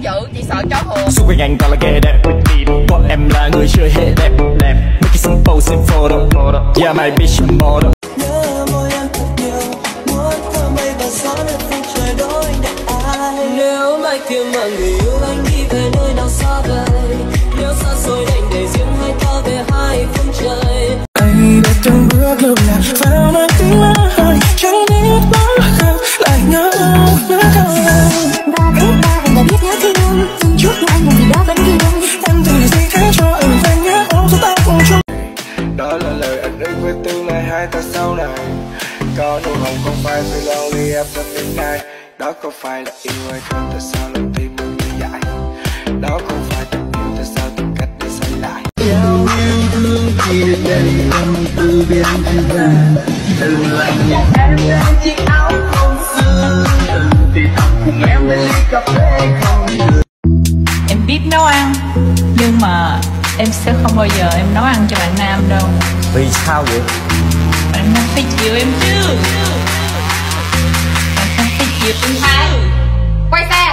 dữ chỉ sợ chó hùa xung quanh anh toàn là ghê đẹp bọn em là người chưa hề đẹp đẹp. Mấy cái simple xin photo yeah my bitch model nhớ môi em thật nhiều. Muốn thơ mây và gió lên vùng trời đôi để ai. Nếu mai kia mà người yêu anh đi về nơi nào xa vời. Nếu xa xôi đành để riêng hai ta về hai phương trời. Anh đã từng bước lâu lạc vào mang ta sau này. Có nụ hồng không phải vì lonely after midnight đó không phải là yêu hay thương tại sao lòng tim mình như dại đó không phải tình yêu tại sao tìm cách để xoay lại? Em biết nấu ăn nhưng mà em sẽ không bao giờ em nấu ăn cho bạn nam đâu. Vì sao vậy phải chịu em nam phải chịu em hai quay xe.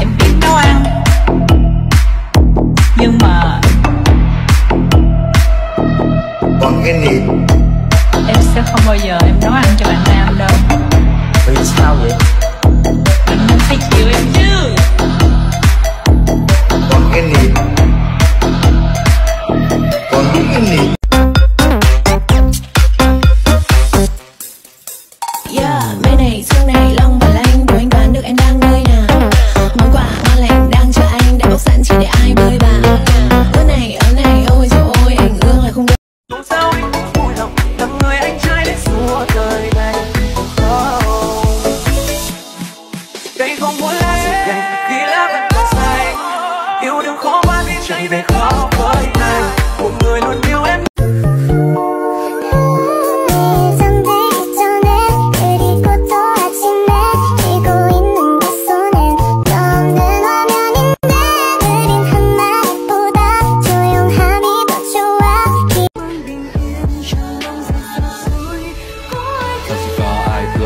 Em biết nấu ăn. Nhưng mà còn cái niệm em sẽ không bao giờ em nấu ăn cho bạn nam đâu. Vì sao vậy? Phải chịu em chứ 这一杯好。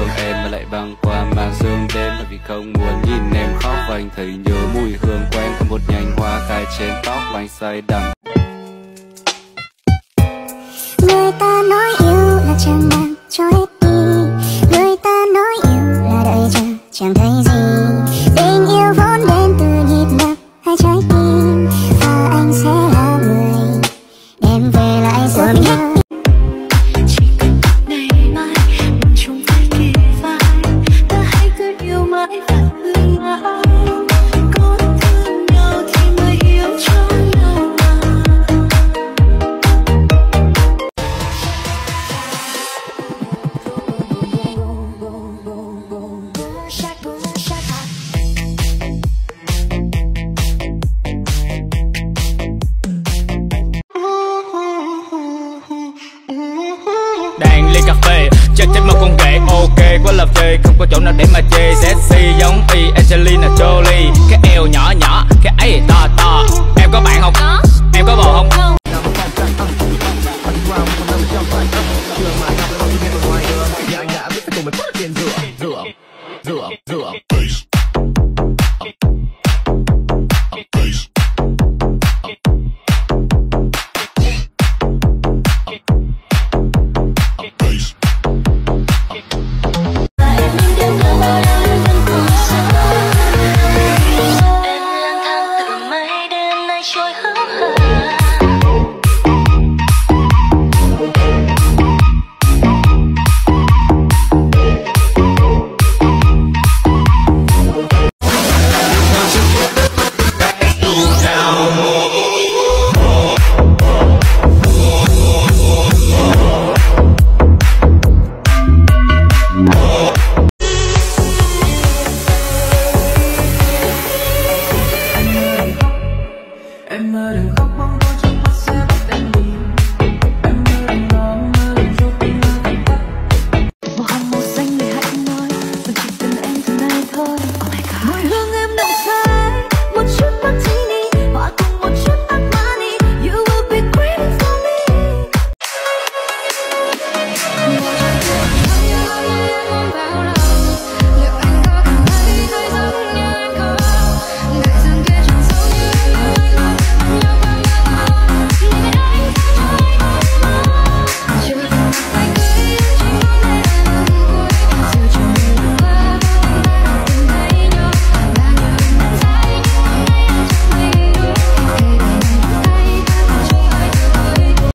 Thương em mà lại băng qua màn sương đêm. Là vì không muốn nhìn em khóc và anh thấy nhớ mùi hương quen. Có một nhành hoa cài trên tóc và anh say đắm. Người ta nói không có chỗ nào để mà chê. Sexy giống y Angelina Jolie. Cái eo nhỏ nhỏ.